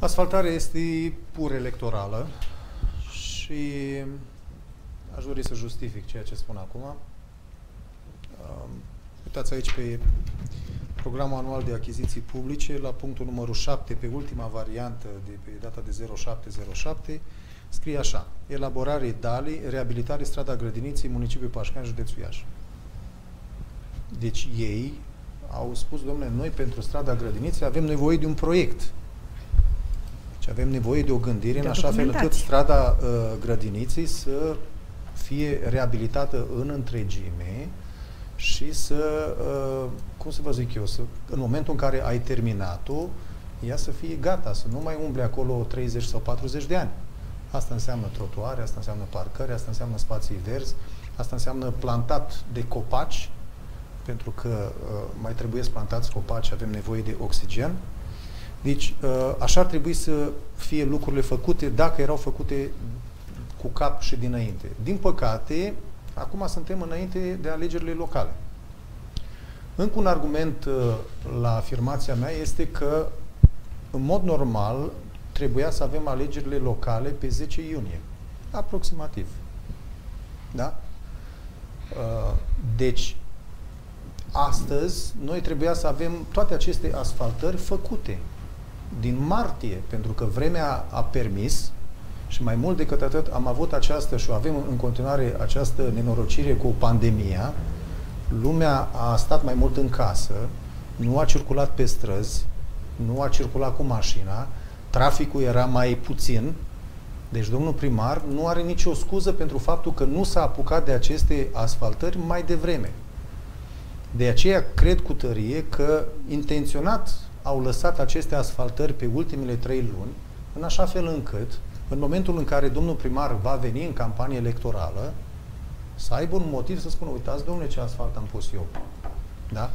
Asfaltarea este pur electorală și aș dori să justific ceea ce spun acum. Um, uitați aici pe programul anual de achiziții publice, la punctul numărul 7, pe ultima variantă de pe data de 0707, scrie așa, elaborare DALI, reabilitare strada Grădiniței, municipiul Pașcani, județul Iași. Deci ei au spus, domnule, noi pentru strada Grădiniței avem nevoie de un proiect. Deci avem nevoie de o gândire de în așa fel încât strada uh, Grădiniței să fie reabilitată în întregime și să, uh, cum să vă zic eu, să, în momentul în care ai terminat-o, ea să fie gata, să nu mai umble acolo 30 sau 40 de ani. Asta înseamnă trotuare, asta înseamnă parcări, asta înseamnă spații verzi, asta înseamnă plantat de copaci, pentru că uh, mai trebuie să plantați copaci, avem nevoie de oxigen. Deci, uh, așa ar trebui să fie lucrurile făcute dacă erau făcute cu cap și dinainte. Din păcate, acum suntem înainte de alegerile locale. Încă un argument uh, la afirmația mea este că, în mod normal, trebuia să avem alegerile locale pe 10 iunie. Aproximativ. Da? Uh, deci, astăzi, noi trebuia să avem toate aceste asfaltări făcute din martie, pentru că vremea a permis și mai mult decât atât am avut această și avem în continuare această nenorocire cu pandemia. Lumea a stat mai mult în casă, nu a circulat pe străzi, nu a circulat cu mașina, traficul era mai puțin, deci domnul primar nu are nicio scuză pentru faptul că nu s-a apucat de aceste asfaltări mai devreme. De aceea cred cu tărie că intenționat au lăsat aceste asfaltări pe ultimele trei luni, în așa fel încât, în momentul în care domnul primar va veni în campanie electorală, să aibă un motiv să spună, uitați, domnule, ce asfalt am pus eu. Da?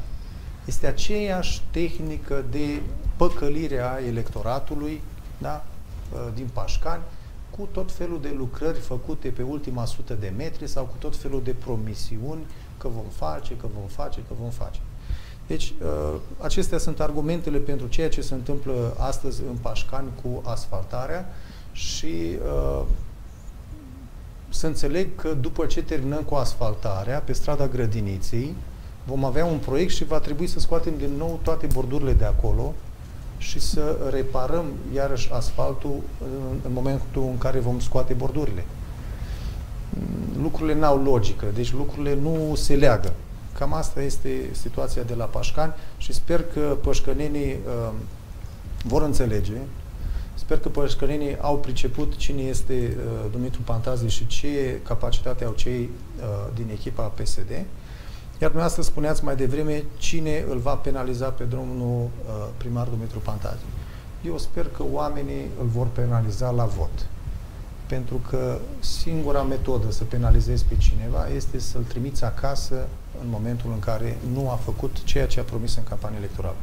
Este aceeași tehnică de păcălire a electoratului da? Ă, din Pașcani, cu tot felul de lucrări făcute pe ultima sută de metri sau cu tot felul de promisiuni că vom face, că vom face, că vom face. Deci, ă, acestea sunt argumentele pentru ceea ce se întâmplă astăzi în Pașcani cu asfaltarea și uh, să înțeleg că după ce terminăm cu asfaltarea pe strada Grădiniței, vom avea un proiect și va trebui să scoatem din nou toate bordurile de acolo și să reparăm iarăși asfaltul în, în momentul în care vom scoate bordurile. Lucrurile n-au logică, deci lucrurile nu se leagă. Cam asta este situația de la Pașcani și sper că pășcănenii uh, vor înțelege Sper că pășcălenii au priceput cine este uh, Dumitru Pantazi și ce capacitate au cei uh, din echipa PSD. Iar dumneavoastră spuneați mai devreme cine îl va penaliza pe domnul uh, primar Dumitru Pantazi. Eu sper că oamenii îl vor penaliza la vot. Pentru că singura metodă să penalizezi pe cineva este să-l trimiți acasă în momentul în care nu a făcut ceea ce a promis în campanie electorală.